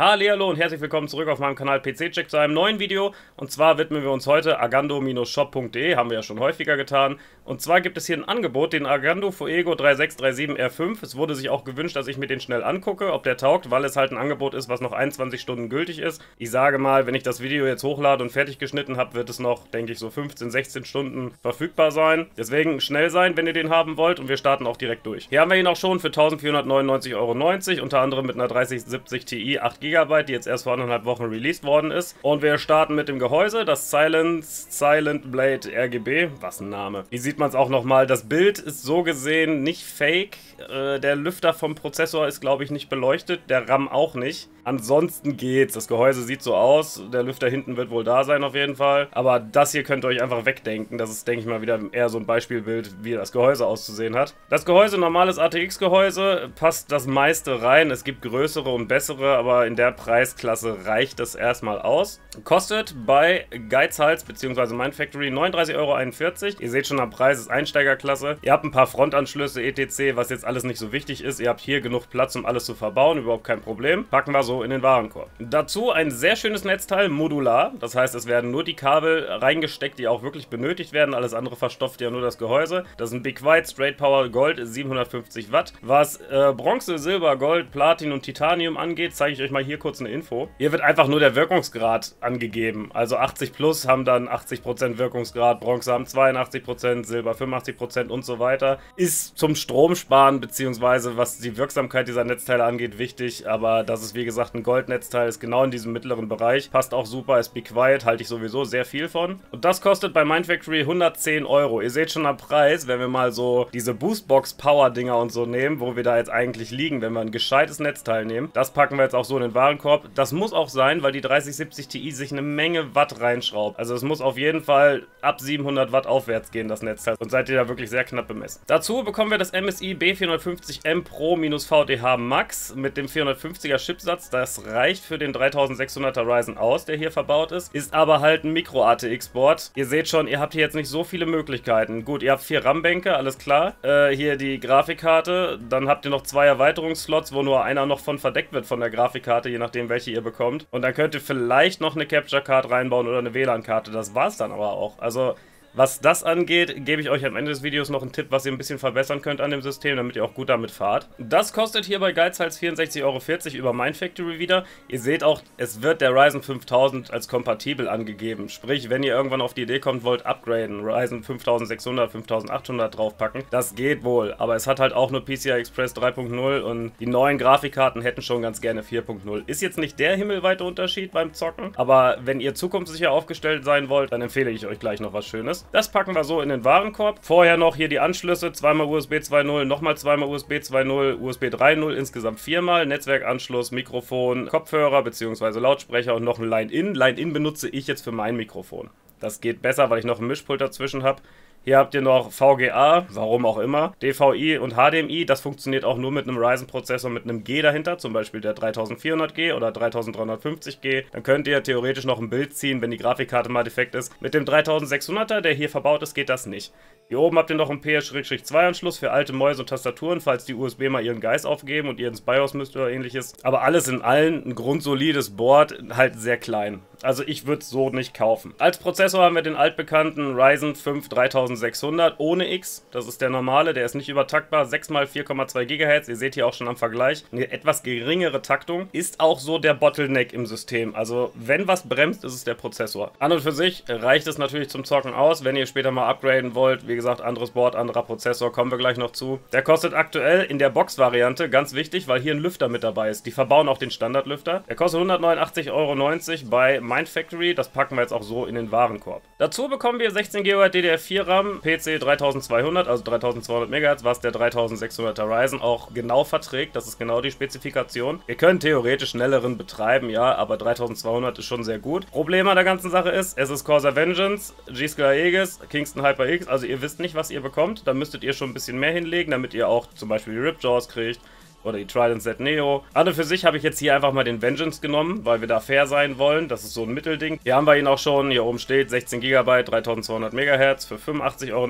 Hallo und herzlich willkommen zurück auf meinem Kanal PC Check zu einem neuen Video. Und zwar widmen wir uns heute agando-shop.de, haben wir ja schon häufiger getan. Und zwar gibt es hier ein Angebot, den Agando Fuego 3637R5. Es wurde sich auch gewünscht, dass ich mir den schnell angucke, ob der taugt, weil es halt ein Angebot ist, was noch 21 Stunden gültig ist. Ich sage mal, wenn ich das Video jetzt hochlade und fertig geschnitten habe, wird es noch, denke ich, so 15, 16 Stunden verfügbar sein. Deswegen schnell sein, wenn ihr den haben wollt und wir starten auch direkt durch. Hier haben wir ihn auch schon für 1499,90 Euro, unter anderem mit einer 3070 Ti 8 GB die jetzt erst vor anderthalb Wochen released worden ist. Und wir starten mit dem Gehäuse, das Silence Silent Blade RGB. Was ein Name. Hier sieht man es auch nochmal. Das Bild ist so gesehen nicht fake. Äh, der Lüfter vom Prozessor ist, glaube ich, nicht beleuchtet. Der RAM auch nicht. Ansonsten geht's. Das Gehäuse sieht so aus. Der Lüfter hinten wird wohl da sein auf jeden Fall. Aber das hier könnt ihr euch einfach wegdenken. Das ist, denke ich mal, wieder eher so ein Beispielbild, wie das Gehäuse auszusehen hat. Das Gehäuse, normales ATX-Gehäuse, passt das meiste rein. Es gibt größere und bessere, aber in der Preisklasse reicht es erstmal aus. Kostet bei Geizhals bzw. Mindfactory 39,41 Euro. Ihr seht schon am Preis, ist Einsteigerklasse. Ihr habt ein paar Frontanschlüsse, etc., was jetzt alles nicht so wichtig ist. Ihr habt hier genug Platz, um alles zu verbauen, überhaupt kein Problem. Packen wir so in den Warenkorb. Dazu ein sehr schönes Netzteil, modular. Das heißt, es werden nur die Kabel reingesteckt, die auch wirklich benötigt werden. Alles andere verstopft ja nur das Gehäuse. Das ist ein Big White Straight Power Gold 750 Watt. Was äh, Bronze, Silber, Gold, Platin und Titanium angeht, zeige ich euch mal hier kurz eine Info. Hier wird einfach nur der Wirkungsgrad angegeben. Also 80 plus haben dann 80% Wirkungsgrad, Bronze haben 82%, Silber 85% und so weiter. Ist zum Stromsparen bzw. was die Wirksamkeit dieser Netzteile angeht wichtig, aber das ist wie gesagt gesagt, ein Goldnetzteil ist genau in diesem mittleren Bereich. Passt auch super, ist Be Quiet, halte ich sowieso sehr viel von. Und das kostet bei Mindfactory 110 Euro. Ihr seht schon am Preis, wenn wir mal so diese Boostbox Power Dinger und so nehmen, wo wir da jetzt eigentlich liegen, wenn wir ein gescheites Netzteil nehmen. Das packen wir jetzt auch so in den Warenkorb. Das muss auch sein, weil die 3070 Ti sich eine Menge Watt reinschraubt. Also es muss auf jeden Fall ab 700 Watt aufwärts gehen, das Netzteil. Und seid ihr da wirklich sehr knapp bemessen. Dazu bekommen wir das MSI B450M Pro VDH Max mit dem 450er Chipsatz. Das reicht für den 3600er Ryzen aus, der hier verbaut ist. Ist aber halt ein Micro-ATX-Board. Ihr seht schon, ihr habt hier jetzt nicht so viele Möglichkeiten. Gut, ihr habt vier RAM-Bänke, alles klar. Äh, hier die Grafikkarte. Dann habt ihr noch zwei Erweiterungsslots, wo nur einer noch von verdeckt wird von der Grafikkarte, je nachdem, welche ihr bekommt. Und dann könnt ihr vielleicht noch eine Capture-Card reinbauen oder eine WLAN-Karte. Das war's dann aber auch. Also was das angeht, gebe ich euch am Ende des Videos noch einen Tipp, was ihr ein bisschen verbessern könnt an dem System, damit ihr auch gut damit fahrt. Das kostet hier bei Geizhals 64,40 Euro über Mindfactory wieder. Ihr seht auch, es wird der Ryzen 5000 als kompatibel angegeben. Sprich, wenn ihr irgendwann auf die Idee kommt, wollt upgraden, Ryzen 5600, 5800 draufpacken, das geht wohl. Aber es hat halt auch nur PCI Express 3.0 und die neuen Grafikkarten hätten schon ganz gerne 4.0. Ist jetzt nicht der himmelweite Unterschied beim Zocken, aber wenn ihr zukunftssicher aufgestellt sein wollt, dann empfehle ich euch gleich noch was Schönes. Das packen wir so in den Warenkorb. Vorher noch hier die Anschlüsse, zweimal USB 2.0, nochmal zweimal USB 2.0, USB 3.0, insgesamt viermal. Netzwerkanschluss, Mikrofon, Kopfhörer bzw. Lautsprecher und noch ein Line-In. Line-In benutze ich jetzt für mein Mikrofon. Das geht besser, weil ich noch ein Mischpult dazwischen habe. Hier habt ihr noch VGA, warum auch immer, DVI und HDMI. Das funktioniert auch nur mit einem Ryzen-Prozessor mit einem G dahinter, zum Beispiel der 3400G oder 3350G. Dann könnt ihr theoretisch noch ein Bild ziehen, wenn die Grafikkarte mal defekt ist. Mit dem 3600er, der hier verbaut ist, geht das nicht. Hier oben habt ihr noch einen PS-2-Anschluss für alte Mäuse und Tastaturen, falls die USB mal ihren Geist aufgeben und ihr ins BIOS müsst oder ähnliches. Aber alles in allen ein grundsolides Board, halt sehr klein. Also ich würde es so nicht kaufen. Als Prozessor haben wir den altbekannten Ryzen 5 3600 ohne X. Das ist der normale, der ist nicht übertaktbar. 6 x 4,2 GHz. Ihr seht hier auch schon am Vergleich. Eine etwas geringere Taktung. Ist auch so der Bottleneck im System. Also wenn was bremst, ist es der Prozessor. An und für sich reicht es natürlich zum Zocken aus. Wenn ihr später mal upgraden wollt, wie gesagt, anderes Board, anderer Prozessor, kommen wir gleich noch zu. Der kostet aktuell in der Box-Variante, ganz wichtig, weil hier ein Lüfter mit dabei ist. Die verbauen auch den Standardlüfter. Der kostet 189,90 Euro bei Mindfactory. Das packen wir jetzt auch so in den Warenkorb. Dazu bekommen wir 16 GB DDR4 RAM, PC 3200, also 3200 MHz, was der 3600er Ryzen auch genau verträgt. Das ist genau die Spezifikation. Ihr könnt theoretisch schnelleren betreiben, ja, aber 3200 ist schon sehr gut. Problem an der ganzen Sache ist, es ist Corsair Vengeance, G-Skill Aegis, Kingston HyperX, also ihr wisst nicht, was ihr bekommt. Da müsstet ihr schon ein bisschen mehr hinlegen, damit ihr auch zum Beispiel die Ripjaws kriegt, oder die Trident Z Neo. An und für sich habe ich jetzt hier einfach mal den Vengeance genommen, weil wir da fair sein wollen. Das ist so ein Mittelding. Hier haben wir ihn auch schon. Hier oben steht 16 GB, 3200 MHz für 85,49 Euro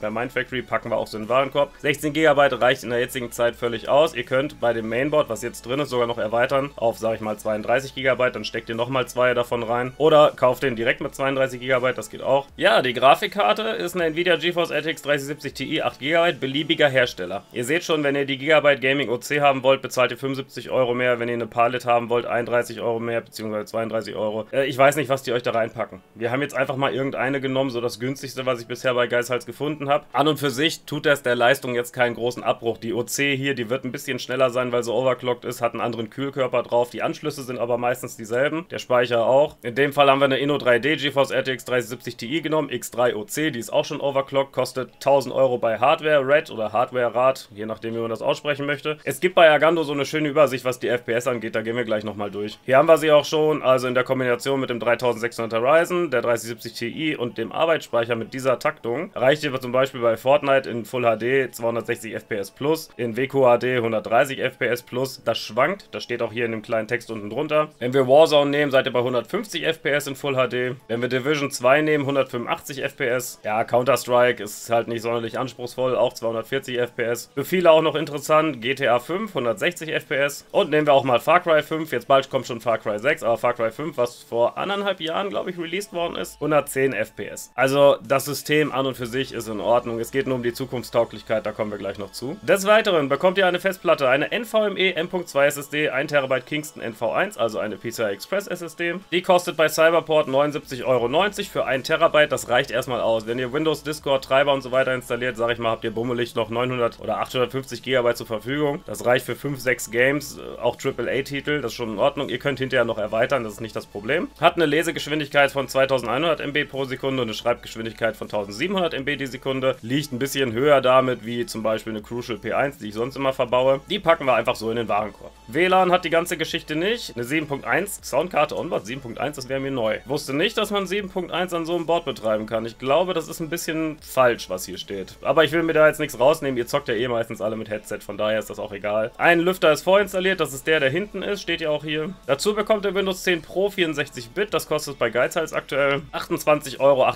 bei Mindfactory. Packen wir auch so in den Warenkorb. 16 GB reicht in der jetzigen Zeit völlig aus. Ihr könnt bei dem Mainboard, was jetzt drin ist, sogar noch erweitern auf, sage ich mal, 32 GB. Dann steckt ihr nochmal zwei davon rein. Oder kauft den direkt mit 32 GB. Das geht auch. Ja, die Grafikkarte ist eine Nvidia GeForce RTX 3070 Ti 8 GB, beliebiger Hersteller. Ihr seht schon, wenn ihr die Gigabyte Gaming OC haben wollt, bezahlt ihr 75 Euro mehr. Wenn ihr eine Palit haben wollt, 31 Euro mehr, beziehungsweise 32 Euro. Äh, ich weiß nicht, was die euch da reinpacken. Wir haben jetzt einfach mal irgendeine genommen, so das günstigste, was ich bisher bei Geizhals gefunden habe. An und für sich tut das der Leistung jetzt keinen großen Abbruch. Die OC hier, die wird ein bisschen schneller sein, weil sie overclocked ist, hat einen anderen Kühlkörper drauf. Die Anschlüsse sind aber meistens dieselben. Der Speicher auch. In dem Fall haben wir eine Inno 3D GeForce RTX 3070 Ti genommen, X3 OC, die ist auch schon overclocked, kostet 1000 Euro bei Hardware Red oder Hardware Rad, je nachdem, wie man das aussprechen möchte. Es gibt bei Agando so eine schöne Übersicht, was die FPS angeht, da gehen wir gleich nochmal durch. Hier haben wir sie auch schon, also in der Kombination mit dem 3600er Ryzen, der 3070 Ti und dem Arbeitsspeicher mit dieser Taktung, reicht hier zum Beispiel bei Fortnite in Full HD 260 FPS Plus, in WQHD 130 FPS Plus, das schwankt, das steht auch hier in dem kleinen Text unten drunter. Wenn wir Warzone nehmen, seid ihr bei 150 FPS in Full HD. Wenn wir Division 2 nehmen, 185 FPS. Ja, Counter-Strike ist halt nicht sonderlich anspruchsvoll, auch 240 FPS. Für viele auch noch interessant, GTA 5, 160 FPS. Und nehmen wir auch mal Far Cry 5, jetzt bald kommt schon Far Cry 6, aber Far Cry 5, was vor anderthalb Jahren, glaube ich, released worden ist, 110 FPS. Also das System an und für sich ist in Ordnung. Es geht nur um die Zukunftstauglichkeit, da kommen wir gleich noch zu. Des Weiteren bekommt ihr eine Festplatte, eine NVMe M.2 SSD, 1 TB Kingston NV1, also eine PCI Express SSD. Die kostet bei Cyberport 79,90 Euro für 1 TB, das reicht erstmal aus. Wenn ihr Windows, Discord, Treiber und so weiter installiert, sage ich mal, habt ihr bummelig noch 900 oder 850 GB zur Verfügung. Das reicht für 5, 6 Games, äh, auch AAA-Titel, das ist schon in Ordnung. Ihr könnt hinterher noch erweitern, das ist nicht das Problem. Hat eine Lesegeschwindigkeit von 2100 MB pro Sekunde und eine Schreibgeschwindigkeit von 1700 MB die Sekunde. Liegt ein bisschen höher damit, wie zum Beispiel eine Crucial P1, die ich sonst immer verbaue. Die packen wir einfach so in den Warenkorb. WLAN hat die ganze Geschichte nicht. Eine 7.1 Soundkarte Onboard 7.1, das wäre mir neu. Wusste nicht, dass man 7.1 an so einem Board betreiben kann. Ich glaube, das ist ein bisschen falsch, was hier steht. Aber ich will mir da jetzt nichts rausnehmen. Ihr zockt ja eh meistens alle mit Headset, von daher ist das auch egal. Ein Lüfter ist vorinstalliert, das ist der, der hinten ist, steht ja auch hier. Dazu bekommt ihr Windows 10 Pro 64-Bit, das kostet bei Geizhals aktuell 28,88 Euro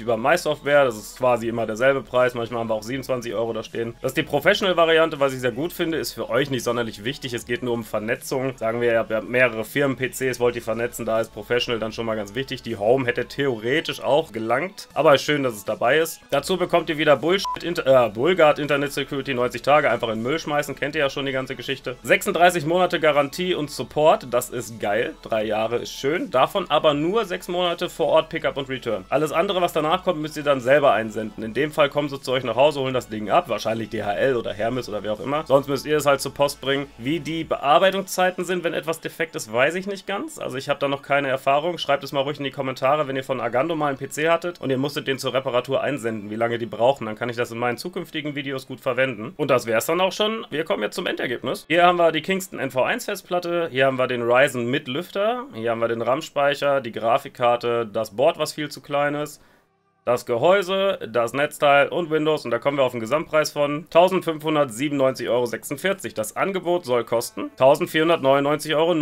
über MySoftware. Das ist quasi immer derselbe Preis, manchmal haben wir auch 27 Euro da stehen. Das ist die Professional-Variante, was ich sehr gut finde, ist für euch nicht sonderlich wichtig. Es geht nur um Vernetzung. Sagen wir, ihr habt mehrere Firmen-PCs, wollt ihr vernetzen, da ist Professional dann schon mal ganz wichtig. Die Home hätte theoretisch auch gelangt, aber schön, dass es dabei ist. Dazu bekommt ihr wieder Bullshit, äh, Bullguard Internet Security 90 Tage, einfach in Müll schmeißen, kennt ihr ja schon die ganze Geschichte. 36 Monate Garantie und Support, das ist geil. Drei Jahre ist schön. Davon aber nur sechs Monate vor Ort Pickup und Return. Alles andere, was danach kommt, müsst ihr dann selber einsenden. In dem Fall kommen sie zu euch nach Hause, holen das Ding ab, wahrscheinlich DHL oder Hermes oder wer auch immer. Sonst müsst ihr es halt zur Post bringen. Wie die Bearbeitungszeiten sind, wenn etwas defekt ist, weiß ich nicht ganz. Also ich habe da noch keine Erfahrung. Schreibt es mal ruhig in die Kommentare, wenn ihr von Agando mal einen PC hattet und ihr musstet den zur Reparatur einsenden, wie lange die brauchen. Dann kann ich das in meinen zukünftigen Videos gut verwenden. Und das wäre es dann auch schon. Wir kommen jetzt zum Endergebnis. Hier haben wir die Kingston NV1 Festplatte. Hier haben wir den Ryzen mit Lüfter. Hier haben wir den RAM-Speicher, die Grafikkarte, das Board, was viel zu klein ist das Gehäuse, das Netzteil und Windows und da kommen wir auf einen Gesamtpreis von 1597,46 Euro. Das Angebot soll kosten 1499,90 Euro.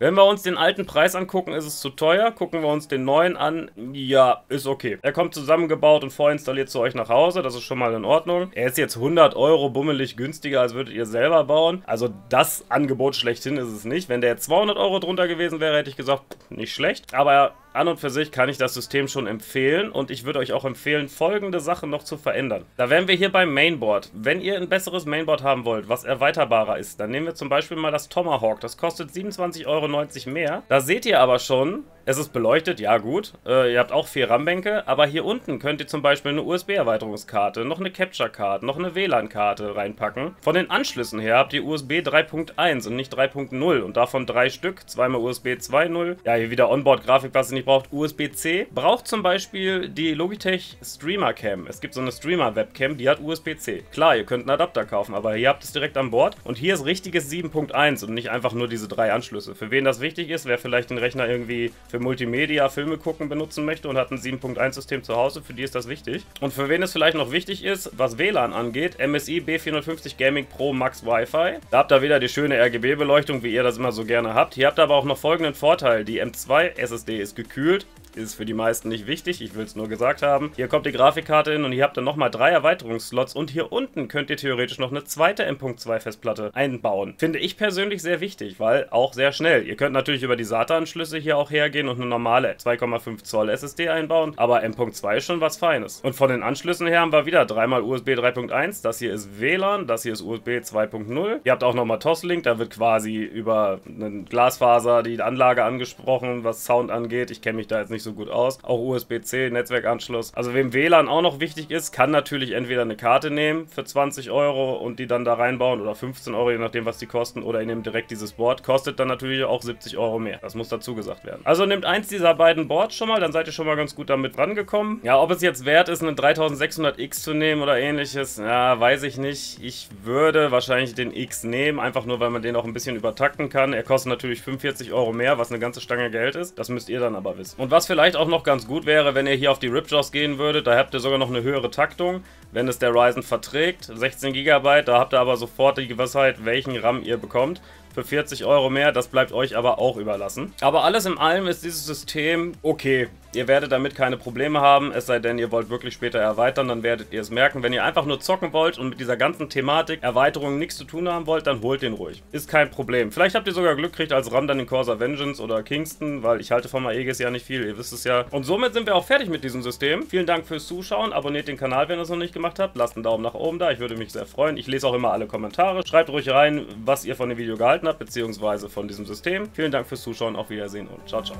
Wenn wir uns den alten Preis angucken, ist es zu teuer. Gucken wir uns den neuen an, ja, ist okay. Er kommt zusammengebaut und vorinstalliert zu euch nach Hause, das ist schon mal in Ordnung. Er ist jetzt 100 Euro bummelig günstiger, als würdet ihr selber bauen. Also das Angebot schlechthin ist es nicht. Wenn der 200 Euro drunter gewesen wäre, hätte ich gesagt, nicht schlecht. Aber an und für sich kann ich das System schon empfehlen und ich würde euch auch empfehlen, folgende Sachen noch zu verändern. Da wären wir hier beim Mainboard. Wenn ihr ein besseres Mainboard haben wollt, was erweiterbarer ist, dann nehmen wir zum Beispiel mal das Tomahawk. Das kostet 27,90 Euro mehr. Da seht ihr aber schon, es ist beleuchtet, ja gut. Äh, ihr habt auch vier RAM-Bänke, aber hier unten könnt ihr zum Beispiel eine USB-Erweiterungskarte, noch eine Capture-Card, noch eine WLAN-Karte reinpacken. Von den Anschlüssen her habt ihr USB 3.1 und nicht 3.0 und davon drei Stück. Zweimal USB 2.0. Ja, hier wieder Onboard-Grafik, was ich nicht nicht braucht, USB-C. Braucht zum Beispiel die Logitech Streamer Cam. Es gibt so eine Streamer Webcam, die hat USB-C. Klar, ihr könnt einen Adapter kaufen, aber hier habt ihr es direkt an Bord. Und hier ist richtiges 7.1 und nicht einfach nur diese drei Anschlüsse. Für wen das wichtig ist, wer vielleicht den Rechner irgendwie für Multimedia, Filme gucken benutzen möchte und hat ein 7.1 System zu Hause, für die ist das wichtig. Und für wen es vielleicht noch wichtig ist, was WLAN angeht, MSI B450 Gaming Pro Max Wi-Fi. Da habt ihr wieder die schöne RGB-Beleuchtung, wie ihr das immer so gerne habt. Hier habt ihr aber auch noch folgenden Vorteil. Die M2 SSD ist gekühlt gekühlt ist für die meisten nicht wichtig, ich will es nur gesagt haben. Hier kommt die Grafikkarte hin und hier habt ihr nochmal drei Erweiterungsslots und hier unten könnt ihr theoretisch noch eine zweite M.2 Festplatte einbauen. Finde ich persönlich sehr wichtig, weil auch sehr schnell. Ihr könnt natürlich über die SATA-Anschlüsse hier auch hergehen und eine normale 2,5 Zoll SSD einbauen, aber M.2 ist schon was Feines. Und von den Anschlüssen her haben wir wieder dreimal USB 3.1, das hier ist WLAN, das hier ist USB 2.0. Ihr habt auch nochmal Toslink, da wird quasi über einen Glasfaser die Anlage angesprochen, was Sound angeht. Ich kenne mich da jetzt nicht nicht so gut aus. Auch USB-C, Netzwerkanschluss. Also wem WLAN auch noch wichtig ist, kann natürlich entweder eine Karte nehmen für 20 Euro und die dann da reinbauen oder 15 Euro, je nachdem was die kosten. Oder ihr nehmt direkt dieses Board. Kostet dann natürlich auch 70 Euro mehr. Das muss dazu gesagt werden. Also nehmt eins dieser beiden Boards schon mal, dann seid ihr schon mal ganz gut damit rangekommen. Ja, ob es jetzt wert ist, einen 3600X zu nehmen oder ähnliches, ja, weiß ich nicht. Ich würde wahrscheinlich den X nehmen, einfach nur, weil man den auch ein bisschen übertakten kann. Er kostet natürlich 45 Euro mehr, was eine ganze Stange Geld ist. Das müsst ihr dann aber wissen. Und was vielleicht auch noch ganz gut wäre, wenn ihr hier auf die Ripjaws gehen würdet. Da habt ihr sogar noch eine höhere Taktung, wenn es der Ryzen verträgt. 16 GB, da habt ihr aber sofort die Gewissheit, welchen RAM ihr bekommt für 40 Euro mehr. Das bleibt euch aber auch überlassen. Aber alles in allem ist dieses System okay. Ihr werdet damit keine Probleme haben, es sei denn, ihr wollt wirklich später erweitern, dann werdet ihr es merken. Wenn ihr einfach nur zocken wollt und mit dieser ganzen Thematik Erweiterungen nichts zu tun haben wollt, dann holt den ruhig. Ist kein Problem. Vielleicht habt ihr sogar Glück kriegt als RAM dann den Corsa Vengeance oder Kingston, weil ich halte von Aegis ja nicht viel, ihr wisst es ja. Und somit sind wir auch fertig mit diesem System. Vielen Dank fürs Zuschauen, abonniert den Kanal, wenn ihr es noch nicht gemacht habt, lasst einen Daumen nach oben da, ich würde mich sehr freuen. Ich lese auch immer alle Kommentare. Schreibt ruhig rein, was ihr von dem Video gehalten habt, beziehungsweise von diesem System. Vielen Dank fürs Zuschauen, auf Wiedersehen und ciao, ciao.